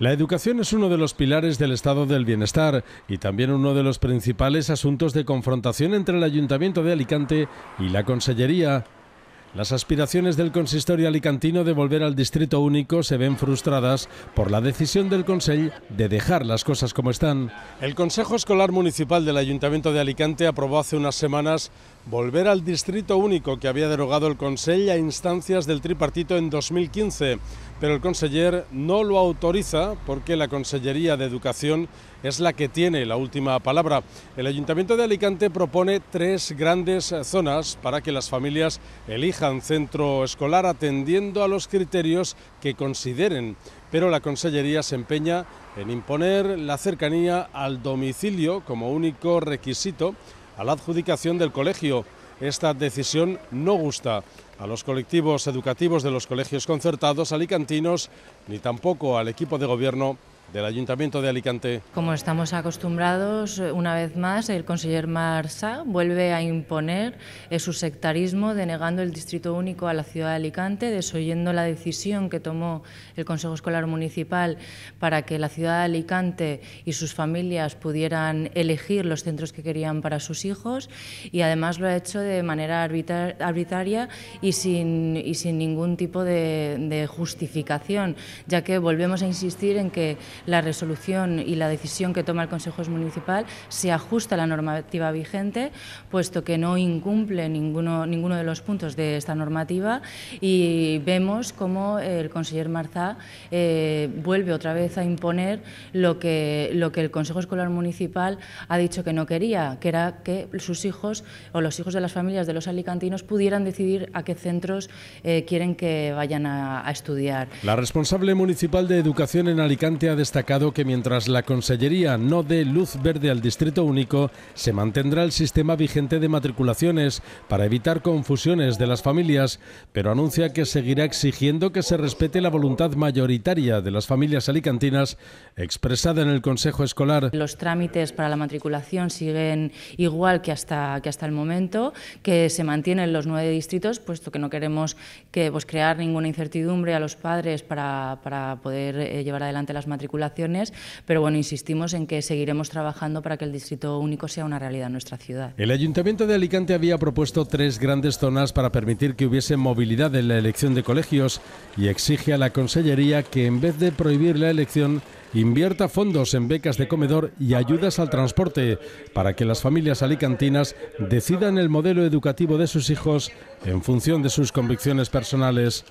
La educación es uno de los pilares del estado del bienestar y también uno de los principales asuntos de confrontación entre el Ayuntamiento de Alicante y la Consellería. Las aspiraciones del consistorio alicantino de volver al distrito único se ven frustradas por la decisión del Consell de dejar las cosas como están. El Consejo Escolar Municipal del Ayuntamiento de Alicante aprobó hace unas semanas volver al distrito único que había derogado el Consell a instancias del tripartito en 2015, pero el conseller no lo autoriza porque la Consellería de Educación es la que tiene la última palabra. El Ayuntamiento de Alicante propone tres grandes zonas para que las familias elijan centro escolar atendiendo a los criterios que consideren, pero la Consellería se empeña en imponer la cercanía al domicilio como único requisito a la adjudicación del colegio. Esta decisión no gusta a los colectivos educativos de los colegios concertados alicantinos ni tampoco al equipo de gobierno del Ayuntamiento de Alicante. Como estamos acostumbrados, una vez más, el conseller Marsa vuelve a imponer su sectarismo denegando el distrito único a la ciudad de Alicante, desoyendo la decisión que tomó el Consejo Escolar Municipal para que la ciudad de Alicante y sus familias pudieran elegir los centros que querían para sus hijos y además lo ha hecho de manera arbitraria y sin, y sin ningún tipo de justificación, ya que volvemos a insistir en que la resolución y la decisión que toma el Consejo Municipal se ajusta a la normativa vigente, puesto que no incumple ninguno, ninguno de los puntos de esta normativa y vemos cómo el conseller Marzá eh, vuelve otra vez a imponer lo que, lo que el Consejo Escolar Municipal ha dicho que no quería, que era que sus hijos o los hijos de las familias de los alicantinos pudieran decidir a qué centros eh, quieren que vayan a, a estudiar. La responsable municipal de Educación en Alicante ha destacado que mientras la Consellería no dé luz verde al Distrito Único, se mantendrá el sistema vigente de matriculaciones para evitar confusiones de las familias, pero anuncia que seguirá exigiendo que se respete la voluntad mayoritaria de las familias alicantinas expresada en el Consejo Escolar. Los trámites para la matriculación siguen igual que hasta, que hasta el momento, que se mantienen los nueve distritos, puesto que no queremos que, pues, crear ninguna incertidumbre a los padres para, para poder eh, llevar adelante las matriculaciones pero bueno, insistimos en que seguiremos trabajando para que el Distrito Único sea una realidad en nuestra ciudad. El Ayuntamiento de Alicante había propuesto tres grandes zonas para permitir que hubiese movilidad en la elección de colegios y exige a la Consellería que en vez de prohibir la elección, invierta fondos en becas de comedor y ayudas al transporte para que las familias alicantinas decidan el modelo educativo de sus hijos en función de sus convicciones personales.